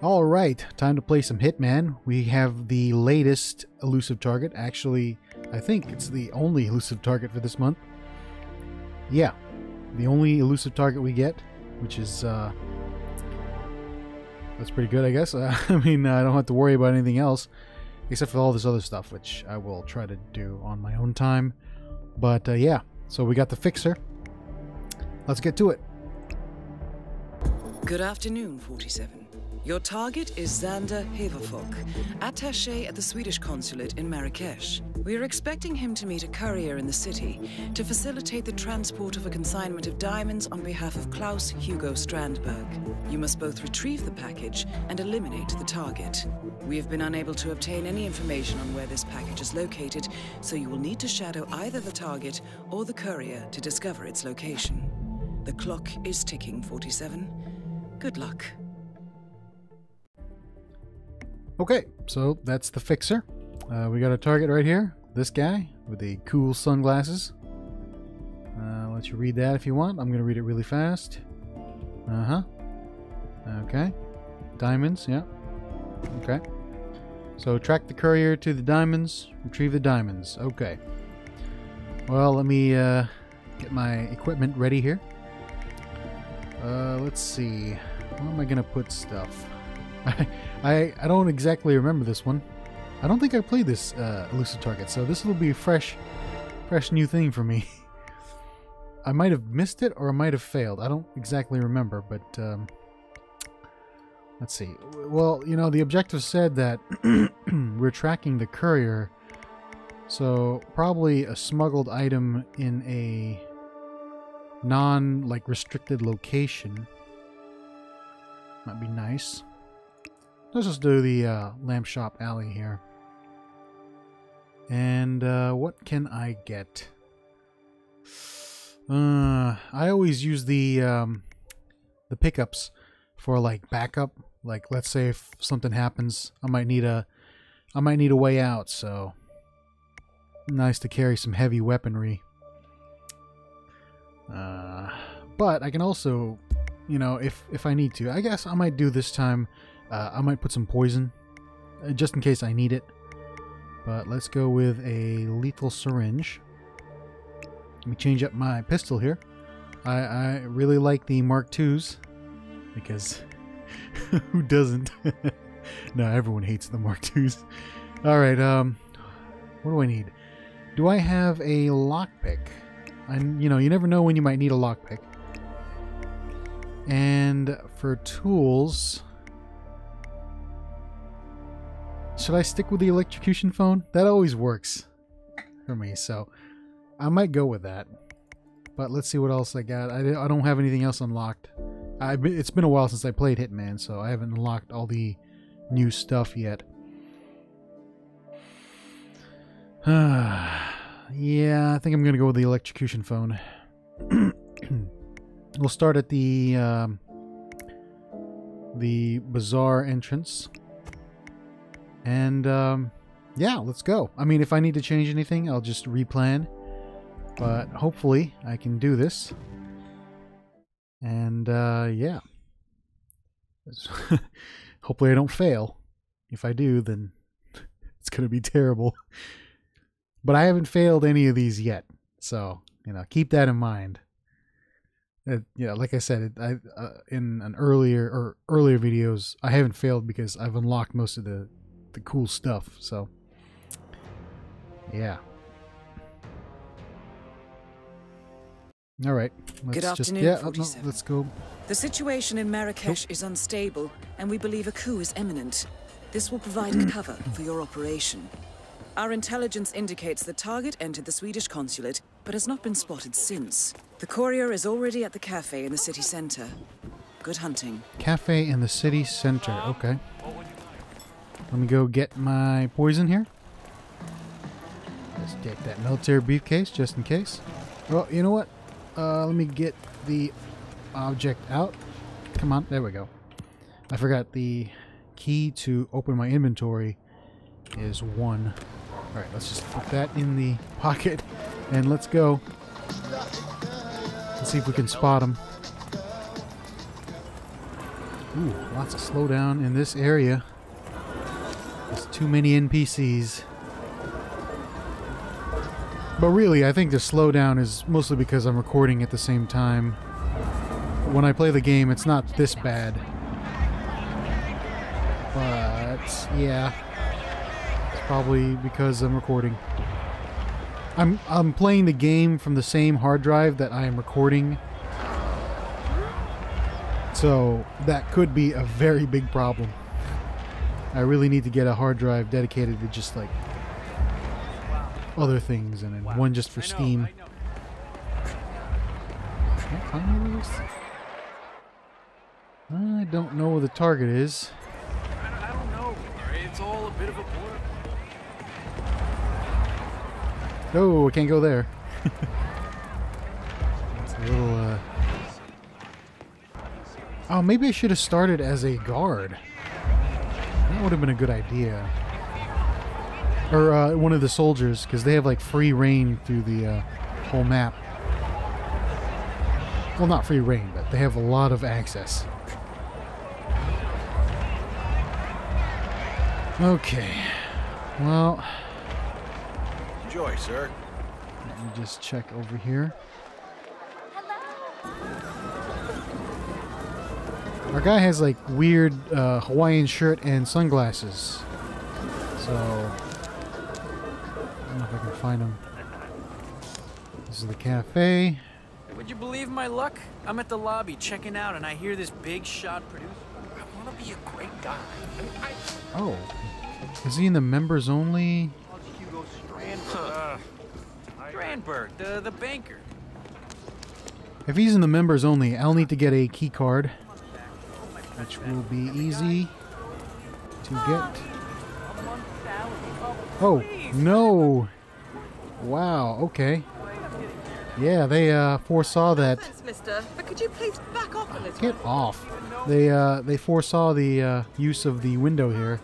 All right, time to play some Hitman. We have the latest elusive target. Actually, I think it's the only elusive target for this month. Yeah, the only elusive target we get, which is uh, that's pretty good, I guess. I mean, I don't have to worry about anything else except for all this other stuff, which I will try to do on my own time. But uh, yeah, so we got the fixer. Let's get to it. Good afternoon, 47. Your target is Xander Haverfoek, attaché at the Swedish consulate in Marrakesh. We are expecting him to meet a courier in the city to facilitate the transport of a consignment of diamonds on behalf of Klaus Hugo Strandberg. You must both retrieve the package and eliminate the target. We have been unable to obtain any information on where this package is located, so you will need to shadow either the target or the courier to discover its location. The clock is ticking, 47. Good luck. Okay, so that's the fixer. Uh, we got a target right here. This guy with the cool sunglasses. Uh, let you read that if you want. I'm going to read it really fast. Uh huh. Okay. Diamonds, yeah. Okay. So track the courier to the diamonds, retrieve the diamonds. Okay. Well, let me uh, get my equipment ready here. Uh, let's see. Where am I going to put stuff? I, I don't exactly remember this one. I don't think I played this uh, elusive target, so this will be a fresh, fresh new thing for me. I might have missed it or I might have failed. I don't exactly remember, but um, let's see. Well, you know, the objective said that we're tracking the courier, so probably a smuggled item in a non like restricted location might be nice. Let's just do the uh, lamp shop alley here. And uh, what can I get? Uh, I always use the um, the pickups for like backup. Like let's say if something happens, I might need a I might need a way out. So nice to carry some heavy weaponry. Uh, but I can also, you know, if if I need to, I guess I might do this time uh, I might put some poison, uh, just in case I need it. But let's go with a lethal syringe. Let me change up my pistol here. I, I really like the Mark IIs, because who doesn't? no, everyone hates the Mark IIs. Alright, um, what do I need? Do I have a lockpick? And you know, you never know when you might need a lockpick. And for tools, should I stick with the electrocution phone? That always works for me, so I might go with that. But let's see what else I got. I, I don't have anything else unlocked. I, it's been a while since I played Hitman, so I haven't unlocked all the new stuff yet. yeah, I think I'm going to go with the electrocution phone. we'll start at the um, the bazaar entrance. And um, yeah, let's go. I mean, if I need to change anything, I'll just replan. But hopefully I can do this. And uh, yeah. hopefully I don't fail. If I do, then it's going to be terrible. But I haven't failed any of these yet. So, you know, keep that in mind. It, yeah, like I said, I uh, in an earlier or earlier videos, I haven't failed because I've unlocked most of the the cool stuff. So, yeah. All right. Good afternoon, just, yeah, oh, no, let's go. The situation in Marrakesh is unstable, and we believe a coup is imminent. This will provide a cover for your operation. Our intelligence indicates the target entered the Swedish consulate, but has not been spotted since. The courier is already at the cafe in the city center. Good hunting. Cafe in the city center, okay. Let me go get my poison here. Let's take that military briefcase just in case. Well, you know what? Uh, let me get the object out. Come on, there we go. I forgot the key to open my inventory is one. Alright, let's just put that in the pocket and let's go. Let's see if we can spot him. Ooh, lots of slowdown in this area. There's too many NPCs. But really, I think the slowdown is mostly because I'm recording at the same time. When I play the game, it's not this bad. But, yeah. It's probably because I'm recording. I'm, I'm playing the game from the same hard drive that I am recording. So, that could be a very big problem. I really need to get a hard drive dedicated to just like other things and then one just for Steam. Can't find those? I don't know where the target is. I don't know. It's all a bit of a blur. Oh, I can't go there. it's a little, uh... Oh, maybe I should have started as a guard. That would have been a good idea. Or uh, one of the soldiers, because they have like free reign through the uh, whole map. Well, not free reign, but they have a lot of access. Okay. Well, Enjoy, sir. let me just check over here. Our guy has like weird uh, Hawaiian shirt and sunglasses. So, I don't know if I can find him. This is the cafe. Would you believe my luck? I'm at the lobby checking out, and I hear this big shot producer. I want to be a great guy. I mean, I Oh, is he in the members only? Hugo Strandberg. Strandberg, the the banker. If he's in the members only, I'll need to get a key card, which will be easy to get. Oh, no. Wow, okay. Yeah, they uh, foresaw that. Mister. But could you please back off a little? Get off. They uh, they foresaw the uh, use of the window here,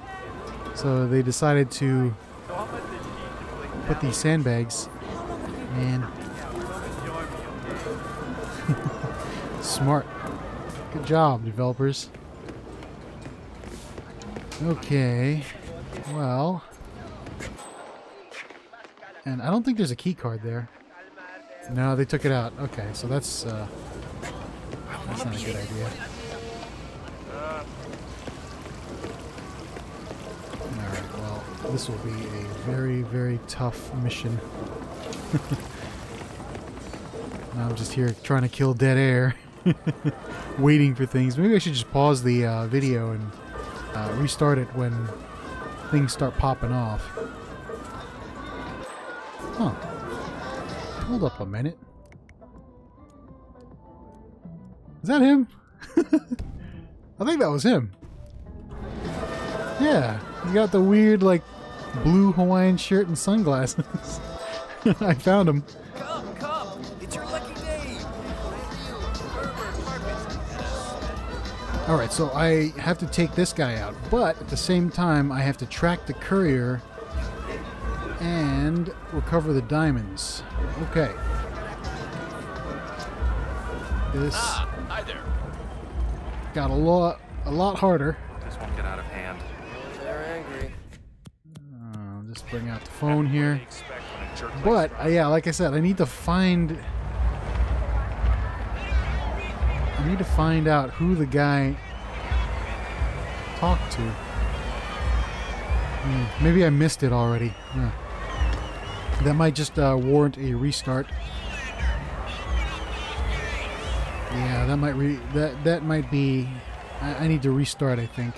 so they decided to put these sandbags. Man, smart. Good job, developers. Okay, well, and I don't think there's a key card there. No, they took it out. Okay, so that's uh, that's not a good idea. Alright, well, this will be a very, very tough mission. now I'm just here trying to kill dead air. Waiting for things. Maybe I should just pause the uh, video and uh, restart it when things start popping off. Huh. Hold up a minute. Is that him? I think that was him. Yeah, he got the weird, like, blue Hawaiian shirt and sunglasses. I found him. Alright, so I have to take this guy out, but at the same time, I have to track the courier and recover the diamonds. Okay. This Hi there. got a lot, a lot harder. This won't get out of hand. They're angry. Uh, I'll just bring out the phone here. Expect when a jerk But uh, yeah, like I said, I need to find. I need to find out who the guy talked to. Hmm, maybe I missed it already. That might just uh, warrant a restart. Yeah, that might re that that might be. I, I need to restart. I think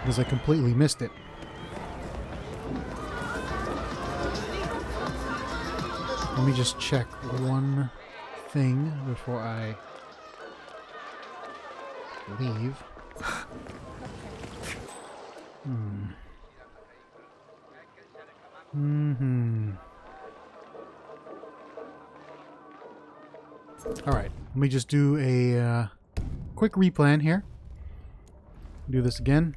because I completely missed it. Let me just check one thing before I leave. Hmm. Hmm. All right. Let me just do a uh, quick replan here. Do this again.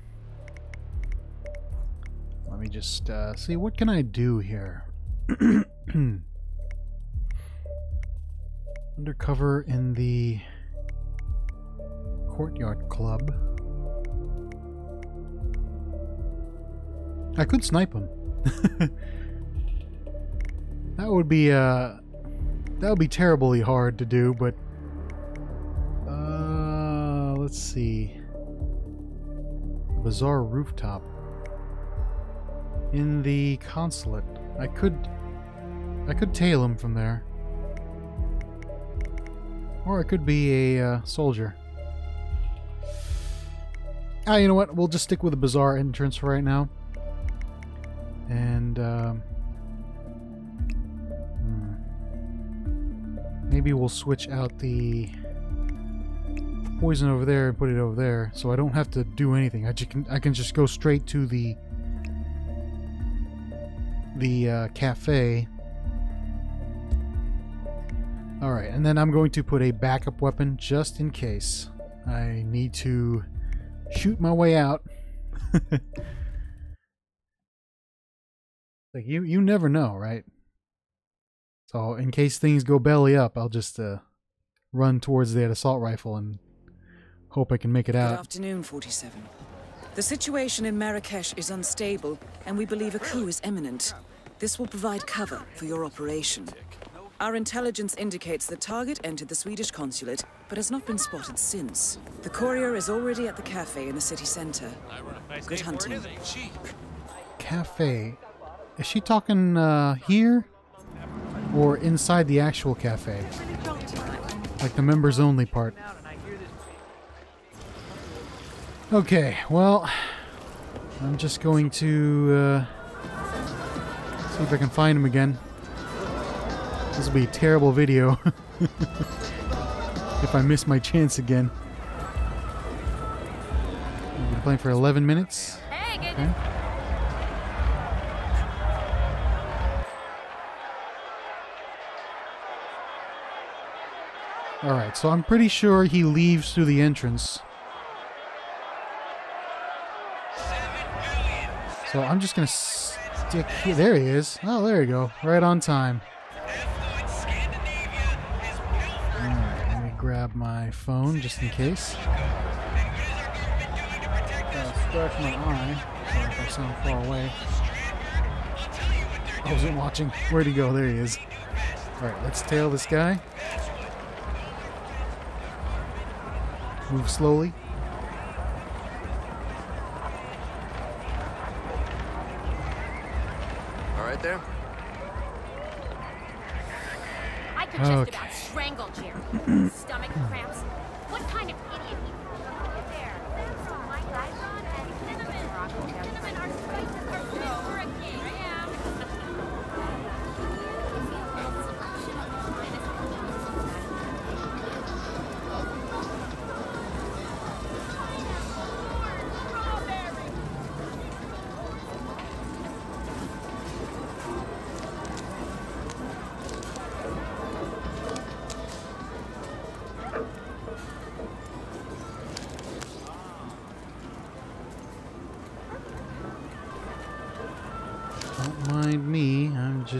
Let me just uh, see what can I do here. Undercover in the Courtyard Club. I could snipe him. that would be uh that would be terribly hard to do, but uh let's see. The Bazaar rooftop. In the consulate. I could I could tail him from there. Or I could be a uh, soldier. Ah, you know what? We'll just stick with the bazaar entrance for right now. And, um, hmm. maybe we'll switch out the poison over there and put it over there, so I don't have to do anything. I just can I can just go straight to the the uh, cafe. All right, and then I'm going to put a backup weapon just in case I need to shoot my way out. like you, you never know, right? So in case things go belly up, I'll just uh, run towards that assault rifle and hope I can make it out. Good out. afternoon, 47. The situation in Marrakesh is unstable, and we believe a coup is imminent. This will provide cover for your operation. Our intelligence indicates the target entered the Swedish consulate, but has not been spotted since. The courier is already at the cafe in the city center. Good hunting. Cafe. Is she talking uh, here or inside the actual cafe? Like the members only part. Okay, well, I'm just going to uh, see if I can find him again. This will be a terrible video if I miss my chance again. We've been playing for 11 minutes. Hey, good. Okay. Alright, so I'm pretty sure he leaves through the entrance. So I'm just gonna stick here. There he is. Oh, there you go. Right on time. Grab my phone just in case. Scratch my eye. Sorry if I sound far away. I wasn't watching. Where'd he go? There he is. Alright, let's tail this guy. Move slowly.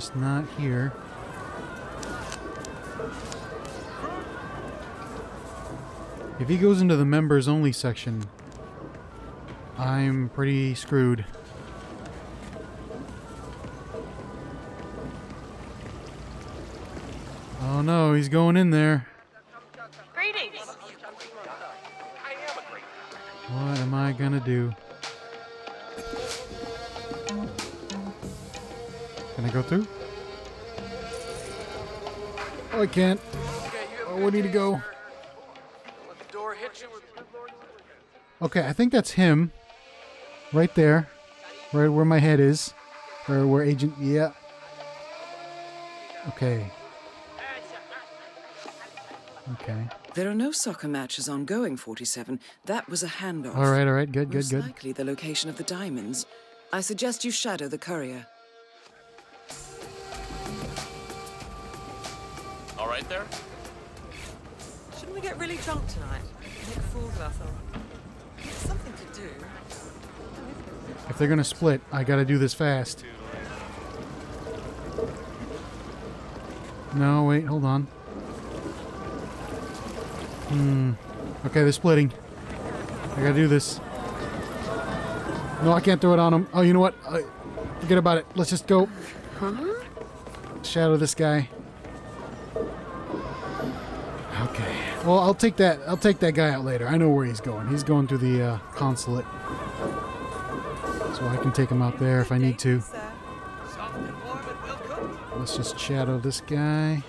Just not here. If he goes into the members only section, I'm pretty screwed. Oh no, he's going in there. Oh, I can't. Oh, where need to go? Let the door hit you with Okay, I think that's him. Right there. Right where my head is. Or where Agent. Yeah. Okay. Okay. There are no soccer matches ongoing, 47. That was a handoff. All right, all right. Good, good, Most good. likely the location of the diamonds. I suggest you shadow the courier. Right there? Shouldn't we get really drunk tonight? Make a fool of ourselves. It's something to do. If they're gonna split, I gotta do this fast. No, wait, hold on. Hmm. Okay, they're splitting. I gotta do this. No, I can't throw it on him. Oh, you know what? Uh, forget about it. Let's just go. Huh? Shadow this guy. Well, I'll take that. I'll take that guy out later. I know where he's going. He's going to the uh, consulate, so I can take him out there if I need to. Sir. Soft and warm and well cooked. Let's just shadow this guy.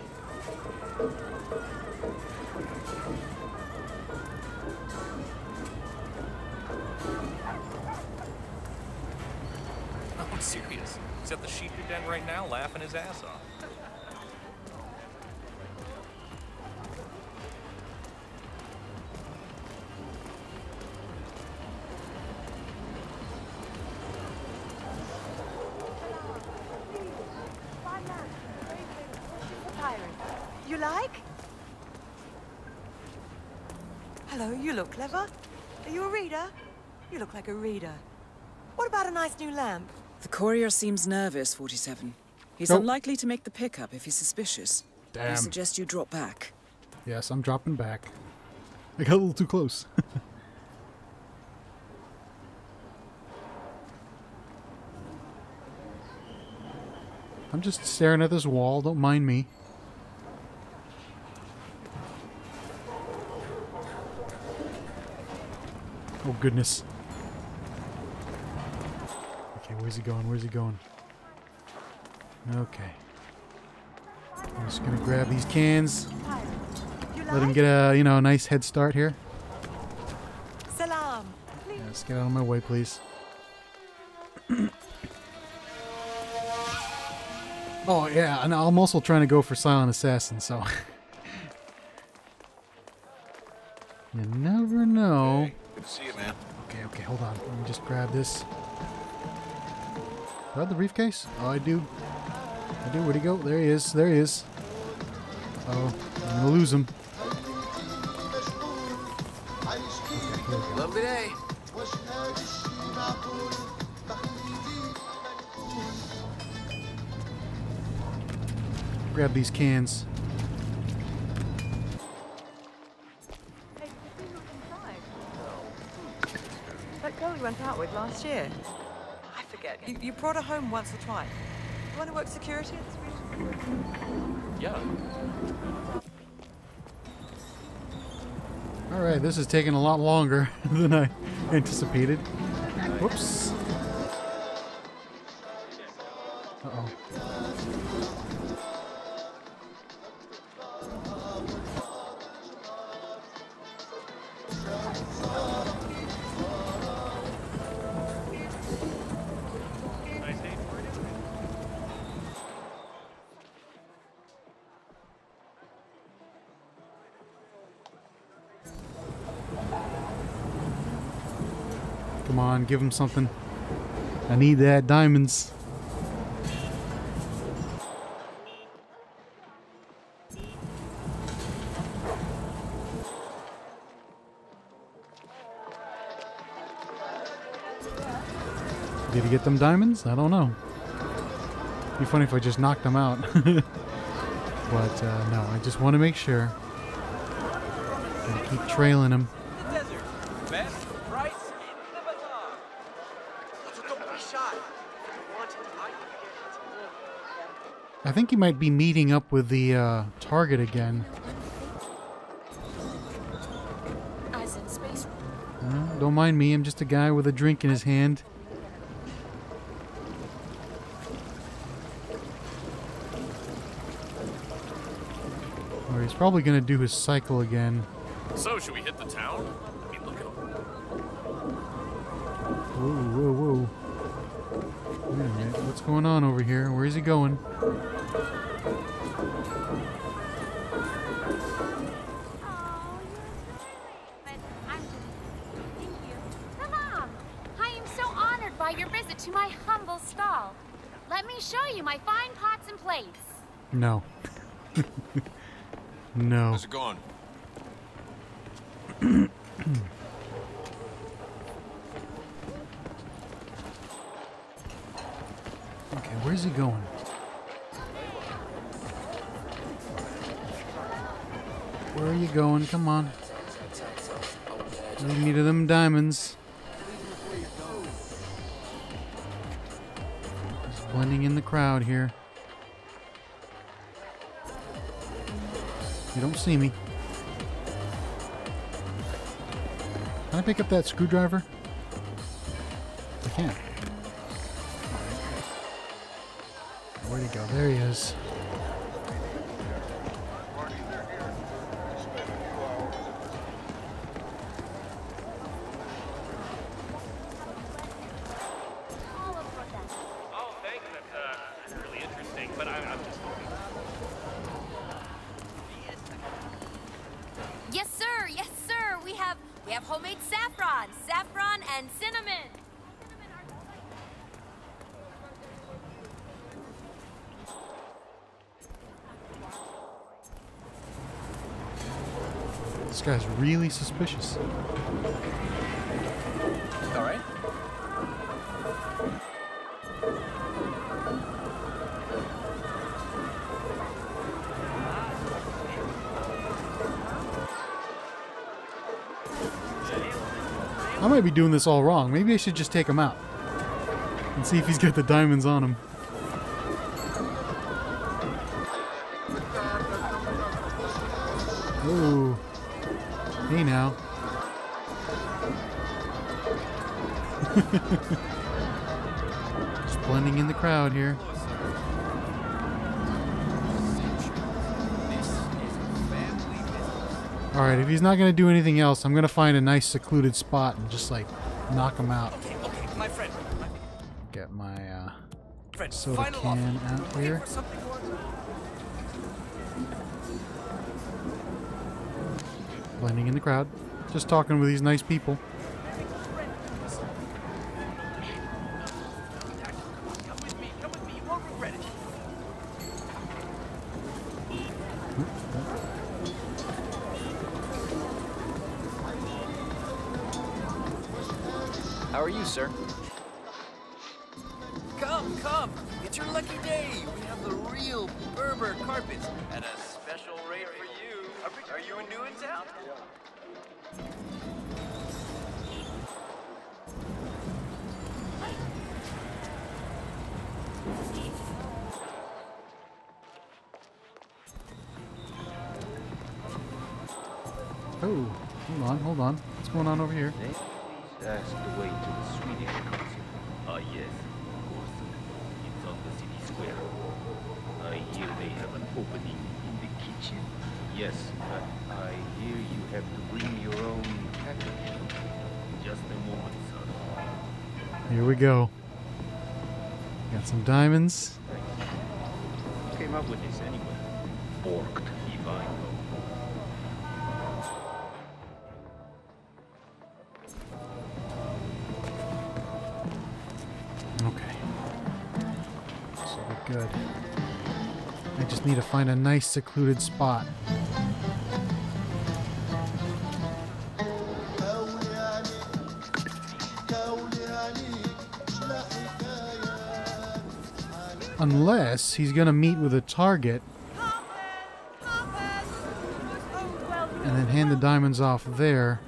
Hello, you look clever. Are you a reader? You look like a reader. What about a nice new lamp? The courier seems nervous, 47. He's Oh. unlikely to make the pickup if he's suspicious. Damn. I suggest you drop back. Yes, I'm dropping back. I got a little too close. I'm just staring at this wall. Don't mind me. Oh, goodness. Okay, where's he going? Where's he going? Okay. I'm just gonna grab these cans. Let him get a, you know, a nice head start here. Salam. Please. Let's get out of my way, please. oh, yeah, and I'm also trying to go for Silent Assassin, so. you never know. Good to see you, man. Okay, okay, hold on. Let me just grab this. Do I have the briefcase? Oh, I do. I do. Where'd he go? There he is. There he is. Oh, I'm gonna lose him. Lovely day. Grab these cans. Last year. I forget. You, you brought her home once or twice. You want to work security at the Swedish? Yeah. All right, this is taking a lot longer than I anticipated. Whoops. Give him something. I need that diamonds. Did he get them diamonds? I don't know. Be funny if I just knocked them out. but uh, no, I just want to make sure. Keep trailing him. The desert. Best price in the bazaar. Don't be shy. If you want it, I can get it. I think he might be meeting up with the uh, target again. As in space. Uh, don't mind me, I'm just a guy with a drink in his hand. Or he's probably gonna do his cycle again. So, should we hit the town? I mean, look at him. Whoa, whoa, whoa. Wait a minute, what's going on over here? Where is he going? Oh, you're but I'm just. Thank you. Mom, I am so honored by your visit to my humble stall. Let me show you my fine pots and plates. No. no. How's it going? Okay, where's he going? Going? Come on. Lead me to them diamonds. Just blending in the crowd here. You don't see me. Can I pick up that screwdriver? I can't. Where'd he go? There he is. Suspicious. All right. I might be doing this all wrong. Maybe I should just take him out and see if he's got the diamonds on him. Ooh. Just blending in the crowd here. Alright, if he's not going to do anything else, I'm going to find a nice secluded spot and just like knock him out. Okay, okay, my friend. My Get my uh, friend. soda final can offer. out here. for something more? blending in the crowd. Just talking with these nice people. Here we go. Got some diamonds. Who came up with this anyway? Borked, Okay. So we're good. I just need to find a nice secluded spot. Unless he's gonna meet with a target and then hand the diamonds off there.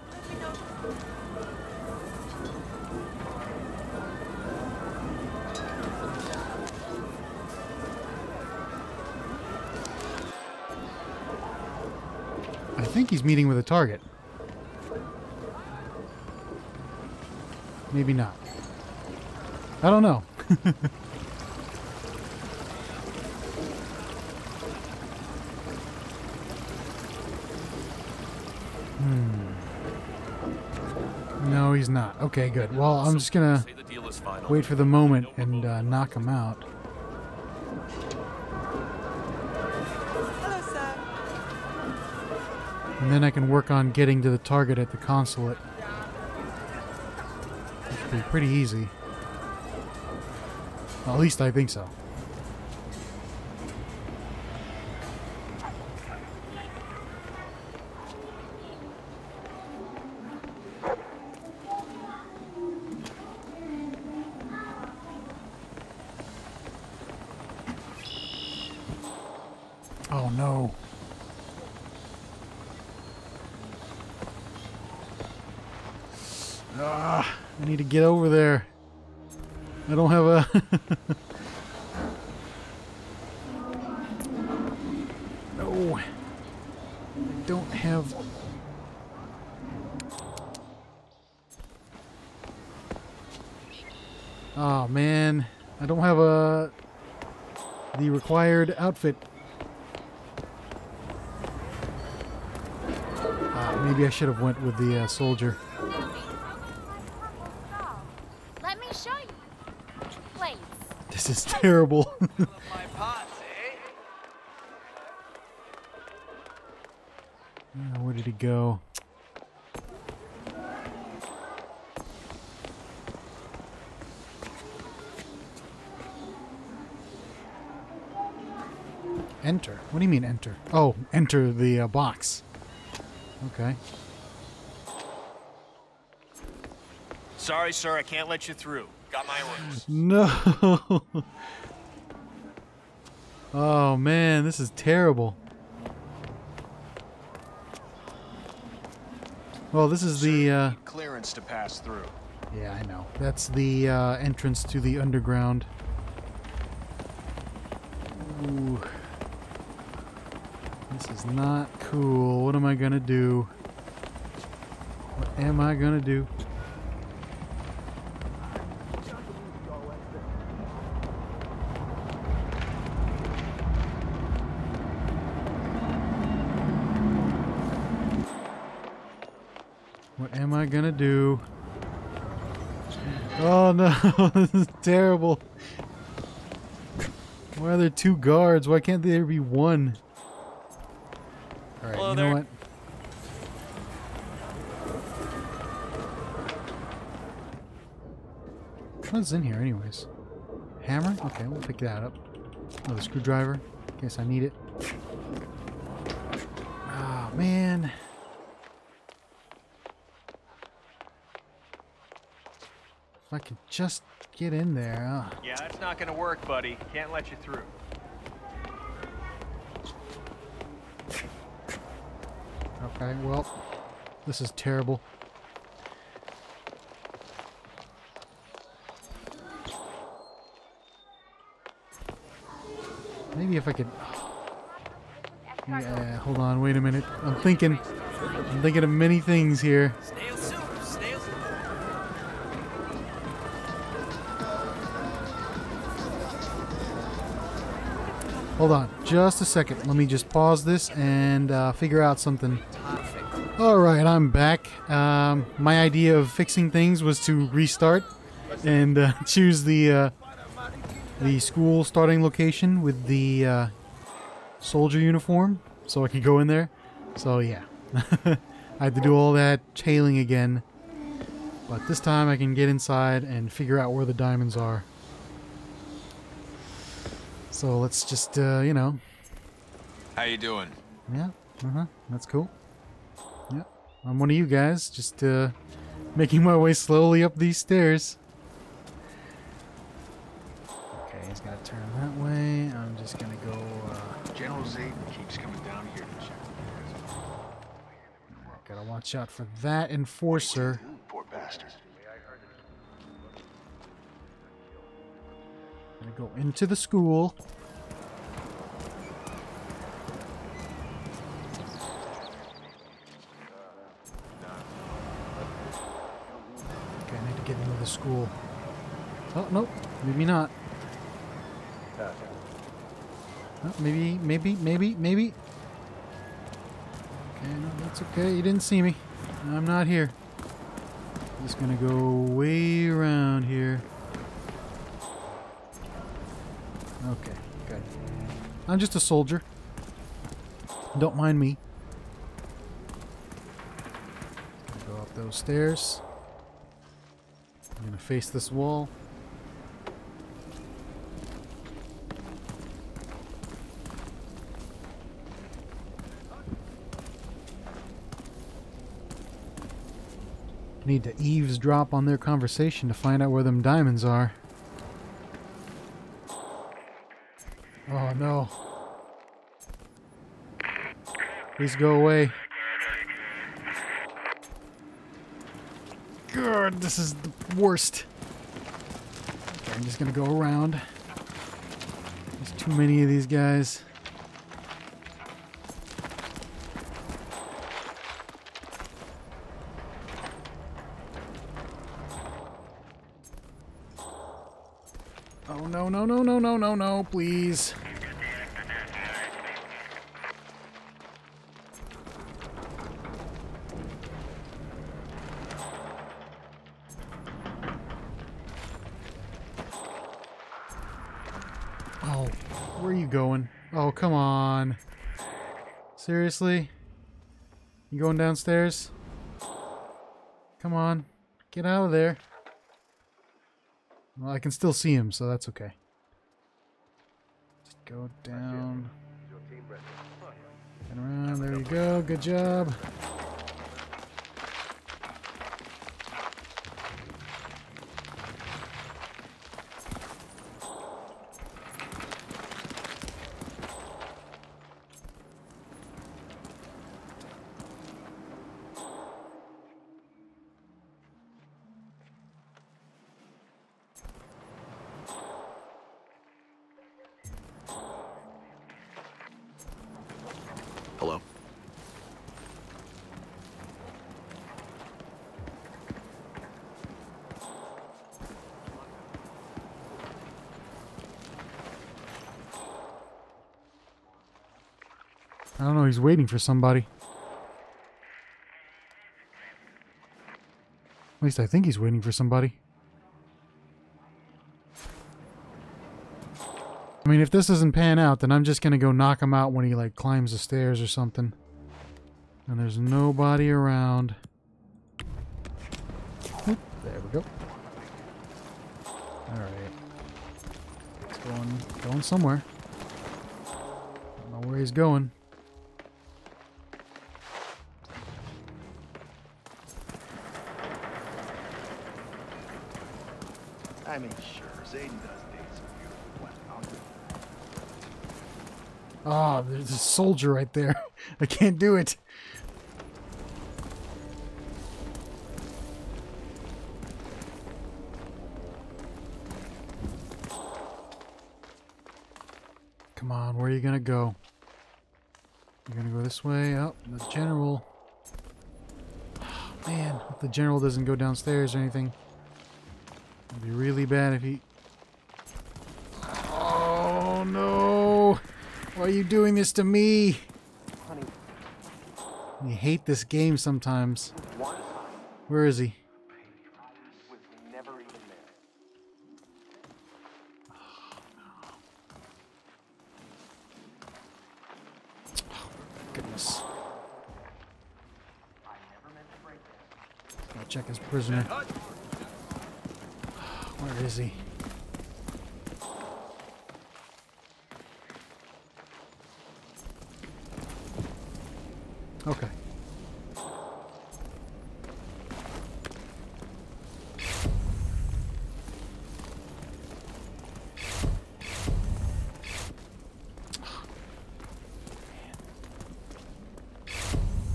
I think he's meeting with a target. Maybe not. I don't know. not. Okay, good. Well, I'm just gonna wait for the moment and uh, knock him out. And then I can work on getting to the target at the consulate. Which should be pretty easy. Well, at least I think so. Oh no. Ah, I need to get over there. I don't have a. no. I don't have. Oh man, I don't have a the required outfit. Ah, maybe I should have went with the uh, soldier. Let me show you. Plates. This is terrible. Where did he go? Enter. What do you mean enter? Oh, enter the uh, box. Okay. Sorry, sir, I can't let you through. Got my orders. No. oh man, this is terrible. Well, this is the uh, Clearance to pass through. yeah, I know. That's the uh, entrance to the underground. Ooh. This is not cool. What am I gonna do? What am I gonna do? What am I gonna do? Oh no, this is terrible. Why are there two guards? Why can't there be one? Alright, Hello you there. know what? What's in here anyways? Hammer? Okay, we'll pick that up. Oh, the screwdriver. Guess I need it. Oh man. If I could just get in there. ah. Yeah, that's not gonna work, buddy. Can't let you through. Okay, well, this is terrible. Maybe if I could. Yeah, hold on, wait a minute. I'm thinking. I'm thinking of many things here. Hold on, just a second. Let me just pause this and uh, figure out something. All right, I'm back. Um, my idea of fixing things was to restart and uh, choose the uh, the school starting location with the uh, soldier uniform, so I could go in there. So yeah, I had to do all that tailing again, but this time I can get inside and figure out where the diamonds are. So let's just, uh, you know, How you doing? yeah, uh huh, that's cool. I'm one of you guys, just uh, making my way slowly up these stairs. Okay, he's gonna turn that way. I'm just gonna go. Uh, General Zaydan keeps coming down here to check. gotta watch out for that enforcer. Poor bastard. Gonna go into the school. Okay, I need to get into the school. Oh, nope. Maybe not. Oh, maybe, maybe, maybe, maybe. Okay, no, that's okay. You didn't see me. I'm not here. Just gonna go way around here. Okay, good. I'm just a soldier. Don't mind me. Go up those stairs. Face this wall. Need to eavesdrop on their conversation to find out where them diamonds are. Oh no. Please go away. God, this is the worst. Okay, I'm just gonna go around. There's too many of these guys. Oh no no no no no no no please. Oh, where are you going? Oh, come on. Seriously? You going downstairs? Come on. Get out of there. Well, I can still see him, so that's okay. Just go down. And around. There you go. Good job. He's waiting for somebody. At least I think he's waiting for somebody. I mean, if this doesn't pan out, then I'm just gonna go knock him out when he, like, climbs the stairs or something. And there's nobody around. There we go. Alright. It's going, going somewhere. Don't know where he's going. I mean, sure, Zaydan does date some beautiful. Ah, there's a soldier right there. I can't do it. Come on, where are you gonna go? You're gonna go this way. Oh, the general. Man, if the general doesn't go downstairs or anything. It'd be really bad if he. Oh no! Why are you doing this to me? Honey, You hate this game sometimes. Where is he? was never even there. Goodness. I'll check his prisoner. Where is he? Okay.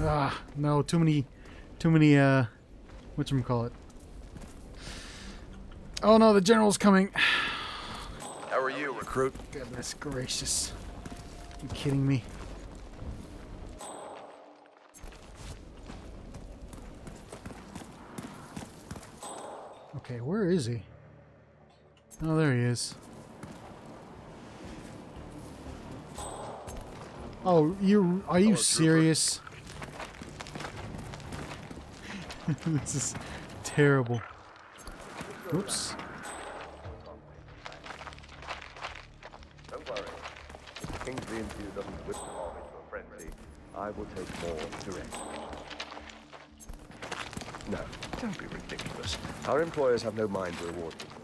Ah, no, too many, too many, uh, whatchamacallit. Oh no, the general's coming. How are you, recruit? Goodness gracious. you kidding me? Okay, where is he? Oh, there he is. Oh, you are you Hello, serious? this is terrible. Oops. Don't worry. If Kingsley interview doesn't whip them all into a frenzy, I will take more direct. No, don't be ridiculous. Our employers have no mind to reward people.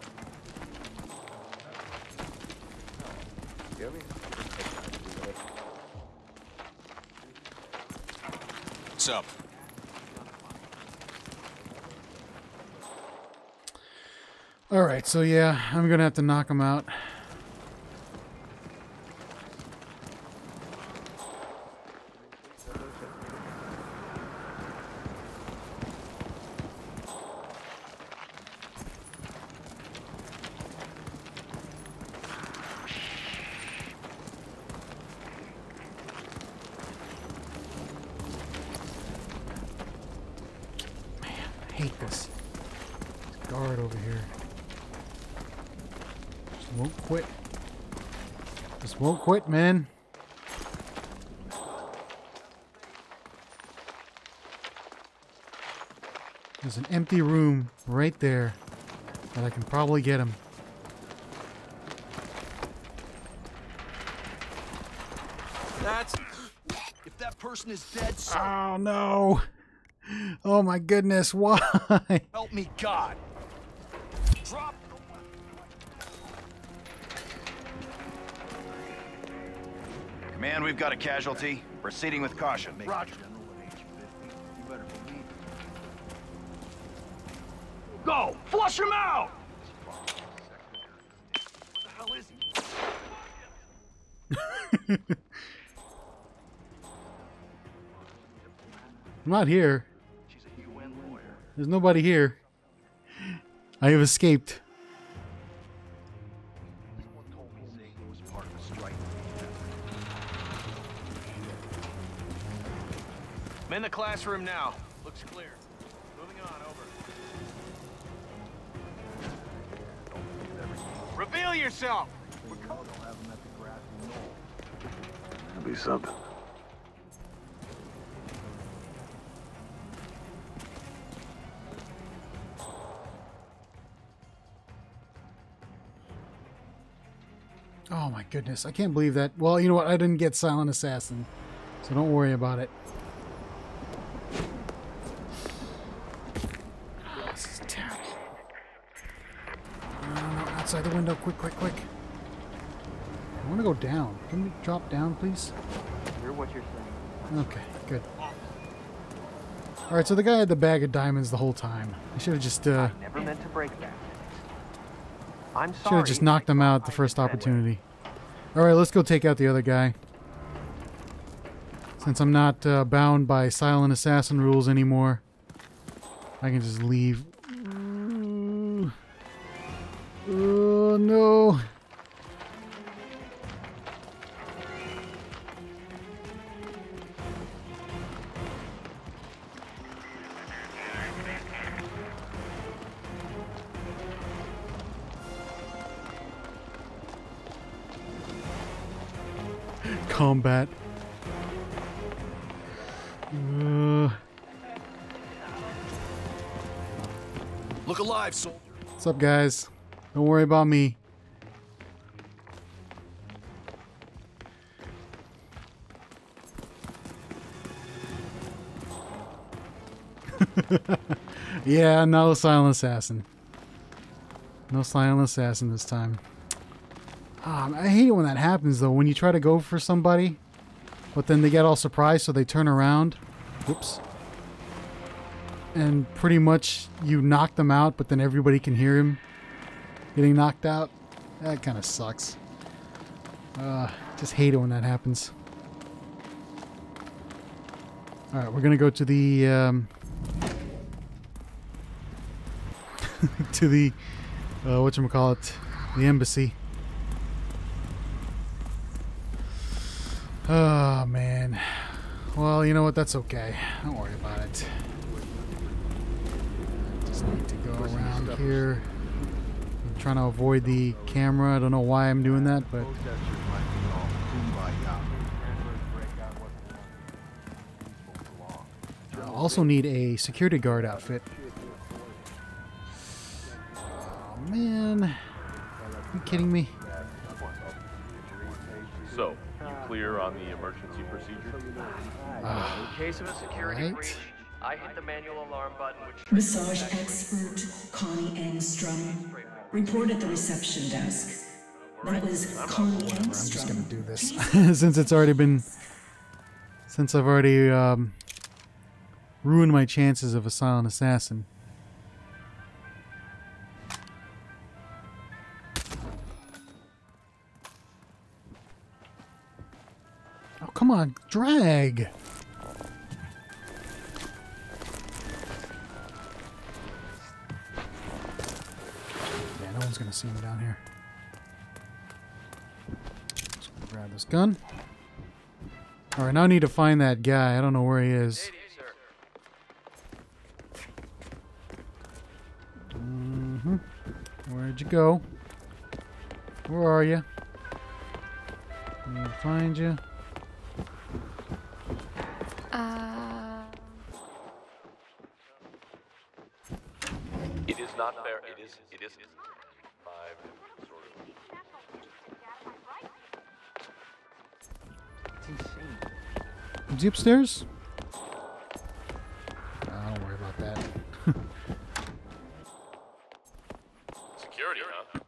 Hear me? What's up? All right, so yeah, I'm gonna have to knock him out. this. This guard over here. Just won't quit. Just won't quit, man. There's an empty room right there that I can probably get him. That's. If that person is dead, so Oh no! Oh my goodness, why? help me God. Drop. Command, we've got a casualty. Proceeding with caution. Roger. Go! Flush him out! What the hell is he? I'm not here. There's nobody here. I have escaped. Classroom now. Looks clear. Moving on, over. Reveal yourself! That'll be something. Oh my goodness, I can't believe that. Well, you know what? I didn't get Silent Assassin, so don't worry about it. Oh, this is terrible. No, no, no, outside the window, quick, quick, quick. I want to go down. Can we drop down, please? Hear what you're saying. Okay, good. Alright, so the guy had the bag of diamonds the whole time. I should have just, uh, Never meant to break that. I'm sorry. should have just knocked him out the first opportunity. Alright, let's go take out the other guy. Since I'm not uh, bound by silent assassin rules anymore, I can just leave. No. Combat. Uh, Look alive, soldier. what's up, guys? Don't worry about me. yeah, no silent assassin. No silent assassin this time. Um, I hate it when that happens though. When you try to go for somebody, but then they get all surprised, so they turn around. Whoops. And pretty much you knock them out, but then everybody can hear him getting knocked out. That kind of sucks. Uh, just hate it when that happens. All right, we're gonna go to the um, to the uh, what call it, the embassy. Oh man. Well, you know what? That's okay. Don't worry about it. Just need to go around here. I'm trying to avoid the camera. I don't know why I'm doing that, but I also need a security guard outfit. Man. Are you kidding me? So, you clear on the emergency procedure? In case of a security Right. breach, I hit the manual alarm button, which Massage expert Connie Engstrom. Report at the reception desk. That was Connie I'm just gonna do this since it's already been since I've already um, ruined my chances of a silent assassin. Come on, drag! Yeah, no one's gonna see me down here. Just gonna grab this gun. Alright, now I need to find that guy. I don't know where he is. Mm-hmm. Where'd you go? Where are you? Need to find you. Is not fair. It is. It is. Five. Sort of. It's insane. Is he upstairs? Ah, don't worry about that. Security, huh?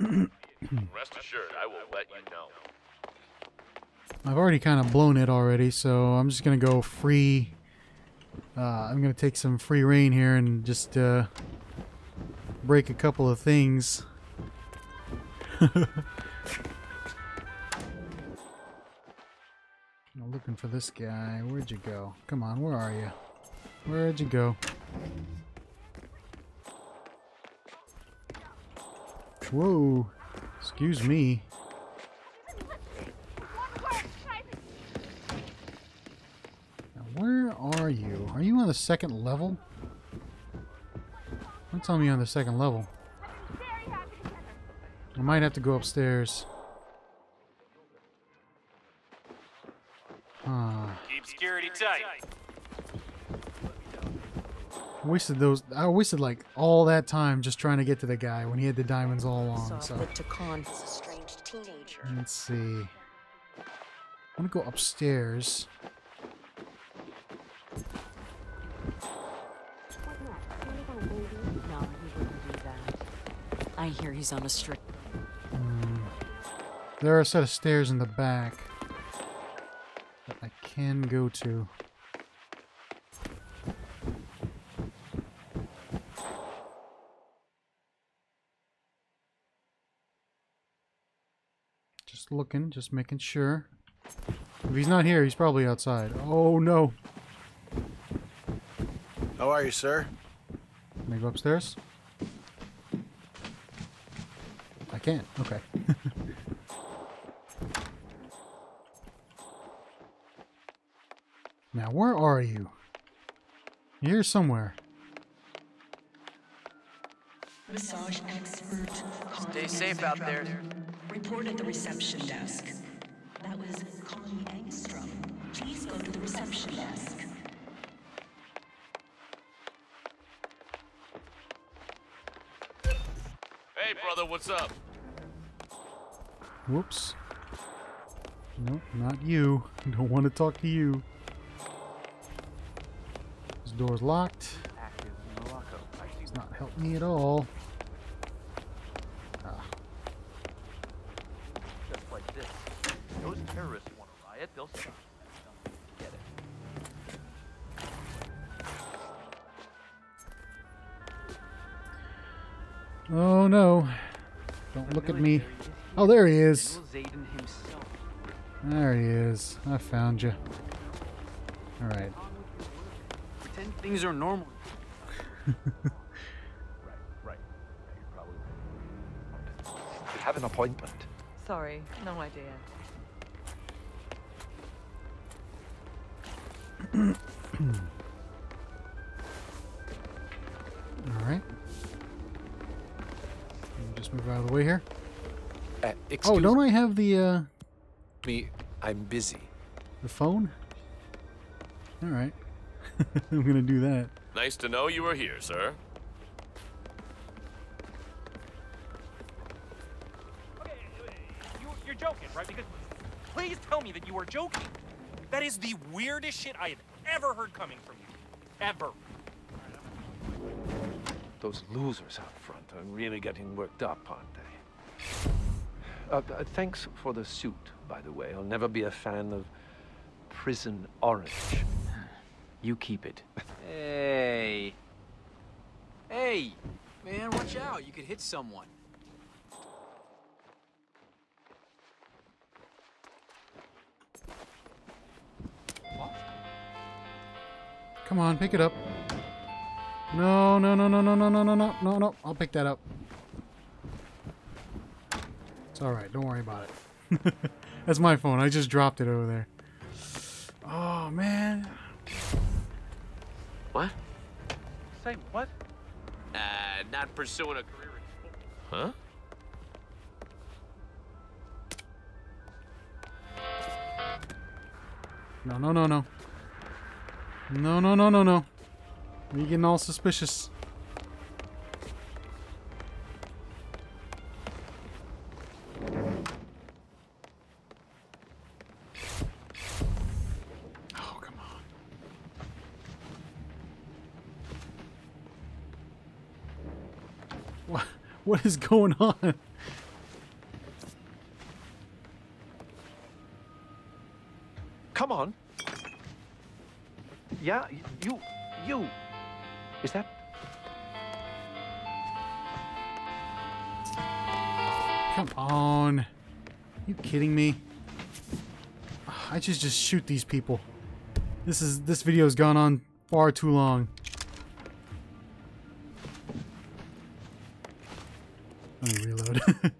Rest assured, I will let you know. I've already kind of blown it already, so I'm just gonna go free. Uh, I'm gonna take some free reign here and just uh, break a couple of things. I'm looking for this guy. Where'd you go? Come on, where are you? Where'd you go? Whoa! Excuse me. Now, where are you? Are you on the second level? Don't tell me you're on the second level. I might have to go upstairs. Huh. Keep security tight. Wasted those. I wasted like all that time just trying to get to the guy when he had the diamonds all along. So that Takan is a strange teenager. let's see. I'm gonna go upstairs. I hear he's on a street. Hmm. There are a set of stairs in the back that I can go to. Just looking, just making sure. If he's not here, he's probably outside. Oh no. How are you, sir? Can I go upstairs? I can't. Okay. now, where are you? You're here somewhere. Massage expert Stay safe out there. Report at the reception desk. That was Connie Engstrom. Please go to the reception desk. Hey, brother, what's up? Whoops. Nope, not you. Don't want to talk to you. This door's locked. Active Morocco. I see Does not help me at all. Oh, there he is. General Zaydan himself. There he is. I found you. Alright. Pretend things are normal. Right. You probably. You have an appointment. Sorry, no idea. Uh, Oh, don't I have the uh me. I'm busy. the phone? Alright. I'm gonna do that. Nice to know you were here, sir. You, you're joking, right? Because please tell me that you are joking. That is the weirdest shit I have ever heard coming from you. Ever. Those losers out front are really getting worked up, aren't they? Uh, uh, thanks for the suit, by the way. I'll never be a fan of prison orange. You keep it. Hey. Hey, man, watch out. You could hit someone. What? Come on, pick it up. No, no, no, no, no, no, no, no, no, no, no. I'll pick that up. It's alright, don't worry about it. That's my phone. I just dropped it over there. Oh, man. What? Say what? Uh, not pursuing a career in Huh? No, no, no, no. No, no, no, no, no. You getting all suspicious. What, is going on? Come on. Yeah, you, you. Is that? Come on. you kidding me? I just just shoot these people. This is this video's gone on far too long. Let me reload.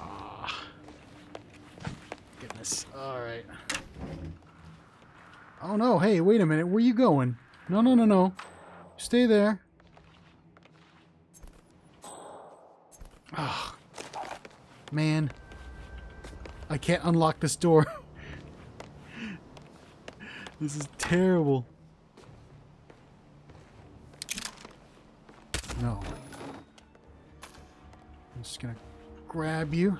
Ah. Goodness. All right. Oh no, hey, wait a minute. Where are you going? No, no, no, no. Stay there. Ah. Man. I can't unlock this door. this is terrible. No. I'm just gonna grab you.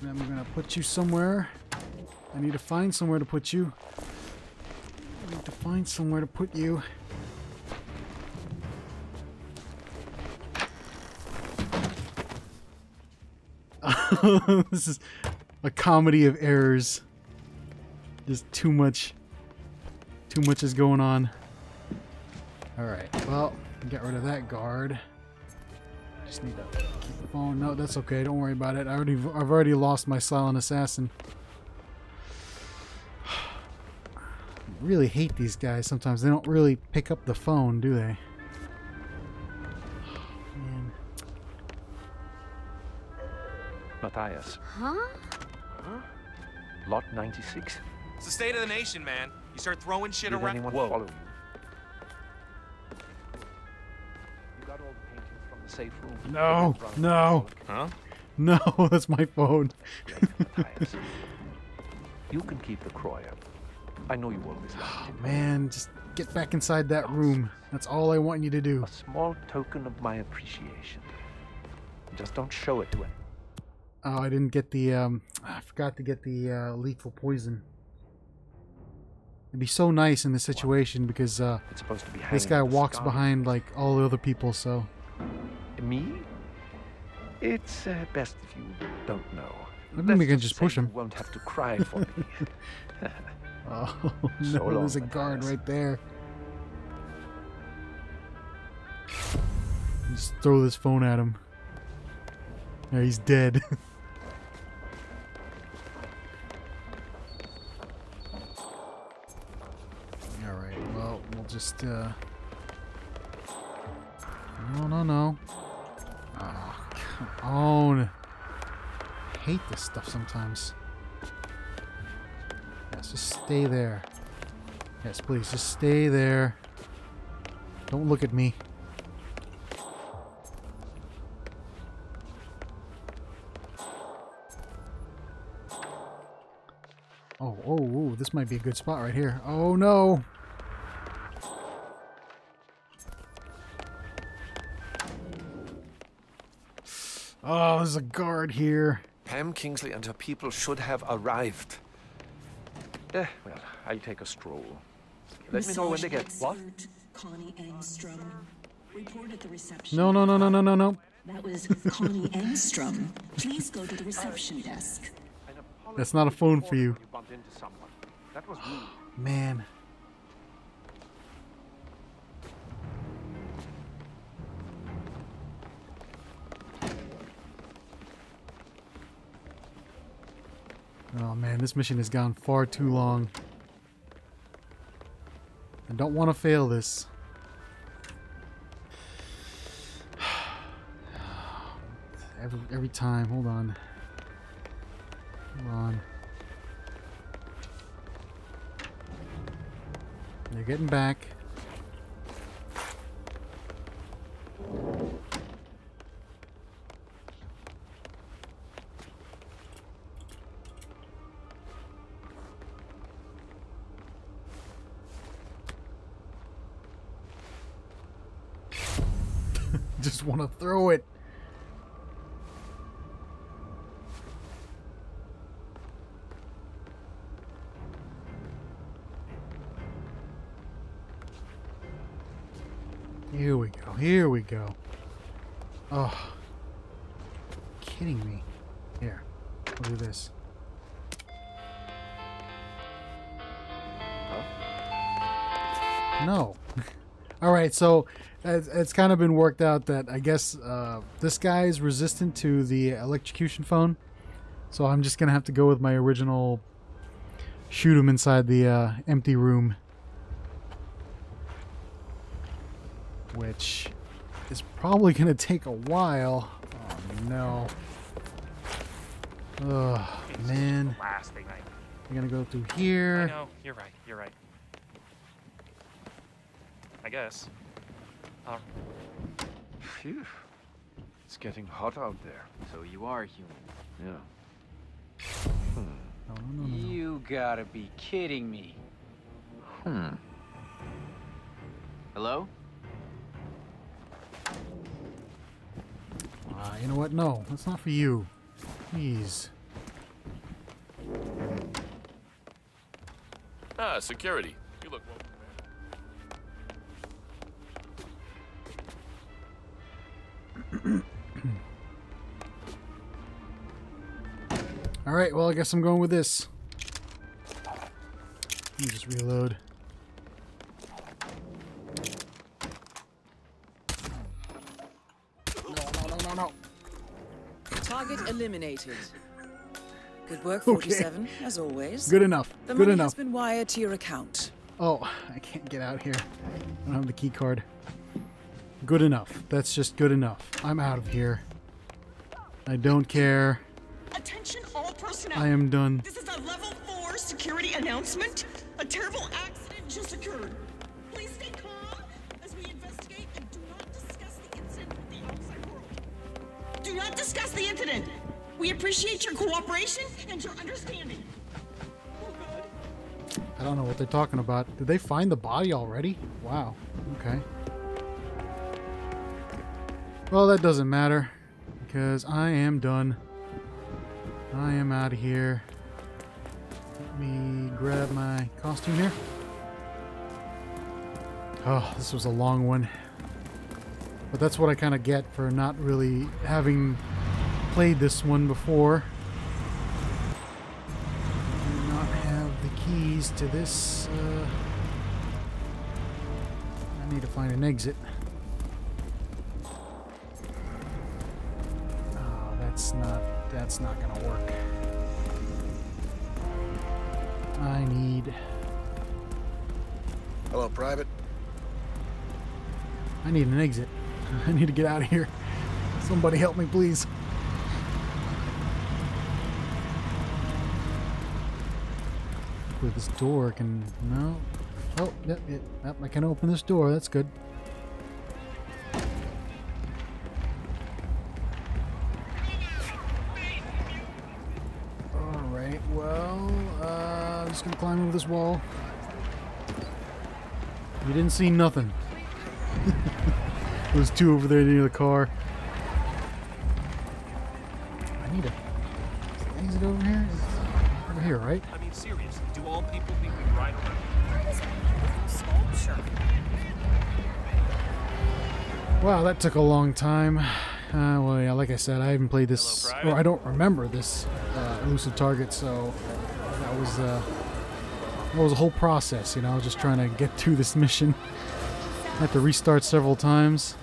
And I'm gonna put you somewhere. I need to find somewhere to put you. I need to find somewhere to put you. this is a comedy of errors. Just too much. Too much is going on. Alright, well, get rid of that guard. Just need to keep the phone. No, that's okay. Don't worry about it. I already, I've already lost my silent assassin. I really hate these guys sometimes. They don't really pick up the phone, do they? Man. Matthias. Huh? Lot 96. It's the state of the nation, man. You start throwing shit Did around. anyone Whoa. follow you? You got all the paintings from the safe room. No, no. Huh? No, that's my phone. You can keep the Croyer. I know you always liked it. Man, just get back inside that room. That's all I want you to do. A small token of my appreciation. Just don't show it to him. Oh, I didn't get the, um, I forgot to get the uh, lethal poison. It'd be so nice in this situation because uh, It's supposed to be this guy walks sky. behind like all the other people, so. Me? It's uh, best if you don't know. I think we Let's can just push him. You won't have to cry for me. Oh, So no, long, there's a guard right there. Just throw this phone at him. Yeah, he's dead. just, uh... No, no, no. Oh, come on. I hate this stuff sometimes. Yes, just stay there. Yes, please, just stay there. Don't look at me. Oh, oh, oh, this might be a good spot right here. Oh no! There's a guard here. Pam Kingsley and her people should have arrived. Eh, well, I'll take a stroll. Let me know when they get what? Connie Engstrom. Report at the reception. No, no, no, no, no, no, no. That was Connie Engstrom. Please go to the reception desk. That's not a phone for you. You bumped into someone. That was rude. Man. Oh man, this mission has gone far too long. I don't want to fail this. Every, every time, hold on. Hold on. They're getting back. Just want to throw it. Here we go. Here we go. Oh. Kidding me. Here. We'll do this. No. All right, so it's, kind of been worked out that I guess uh, this guy is resistant to the electrocution phone. So I'm just going to have to go with my original shoot him inside the uh, empty room. Which is probably going to take a while. Oh, no. Oh, man. Last thing I. Going to go through I here. know. You're right. You're right. I guess. Um, Phew. It's getting hot out there. So you are human. Yeah. No, no, no, no, no. You gotta be kidding me. Hmm. Hello? Uh, you know what? No, that's not for you. Please. Ah, security. You look well. All right, well, I guess I'm going with this. Let me just reload. No, no, no, no, no. Target eliminated. Good work, Okay. 47, as always. Good enough. The Good money enough. has been wired to your account. Oh, I can't get out here. I don't have the key card. Good enough. That's just good enough. I'm out of here. I don't care. Attention I am done. This is a level 4 security announcement. A terrible accident just occurred. Please stay calm as we investigate and do not discuss the incident with the outside world. Do not discuss the incident. We appreciate your cooperation and your understanding. I don't know what they're talking about. Did they find the body already? Wow. Okay. Well, that doesn't matter because I am done. I am out of here. Let me grab my costume here. Oh, this was a long one. But that's what I kind of get for not really having played this one before. Do not have the keys to this. Uh, I need to find an exit. Oh, that's not. That's not gonna work. I need. Hello, Private. I need an exit. I need to get out of here. Somebody help me, please. With this door can no. Oh, yep, yep, yep, I can open this door. That's good. Climb over this wall. You didn't see nothing. Those two over there near the car. I need a is the exit over here. It's over here, right? I mean, seriously, do all people think we ride around? Sculpture. Wow, that took a long time. Uh, well, yeah, like I said, I haven't played this, or I don't remember this uh, elusive target, so that was uh, that was a whole process. You know, just trying to get through this mission. I had to restart several times.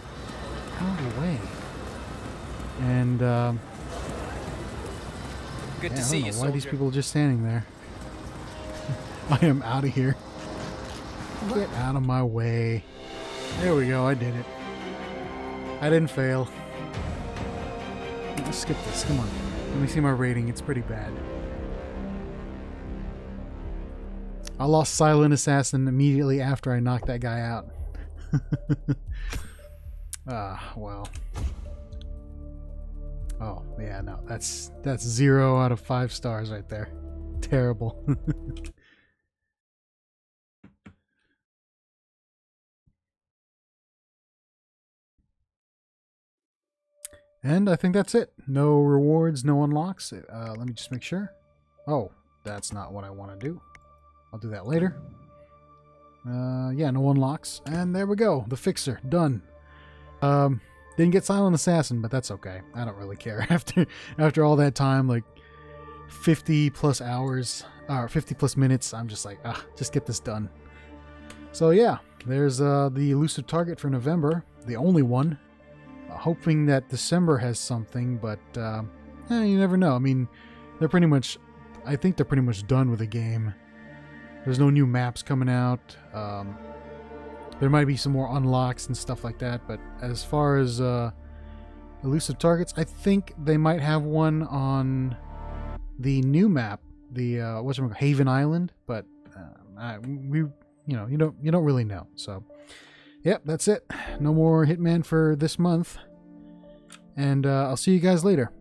Out of the way. And um, Good yeah, to I see don't you, know why these people are just standing there. I am out of here. Get out of my way. There we go. I did it. I didn't fail. Let's skip this. Come on. Let me see my rating. It's pretty bad. I lost Silent Assassin immediately after I knocked that guy out. ah, well. Oh, yeah, no, that's that's zero out of five stars right there. Terrible. and I think that's it. No rewards, no unlocks. Uh, let me just make sure. Oh, that's not what I want to do. I'll do that later. Uh, yeah, no unlocks. And there we go. The fixer. Done. Um, didn't get Silent Assassin, but that's okay. I don't really care. After after all that time, like 50 plus hours, or 50 plus minutes, I'm just like, ah, just get this done. So yeah, there's uh, the elusive target for November, the only one. Uh, hoping that December has something, but uh, eh, you never know. I mean, they're pretty much, I think they're pretty much done with the game. There's no new maps coming out. Um, there might be some more unlocks and stuff like that, but as far as uh, elusive targets, I think they might have one on the new map, the uh, what's it called, Haven Island, but uh, I, we, you know, you don't you don't really know. So, yep, that's it. No more Hitman for this month, and uh, I'll see you guys later.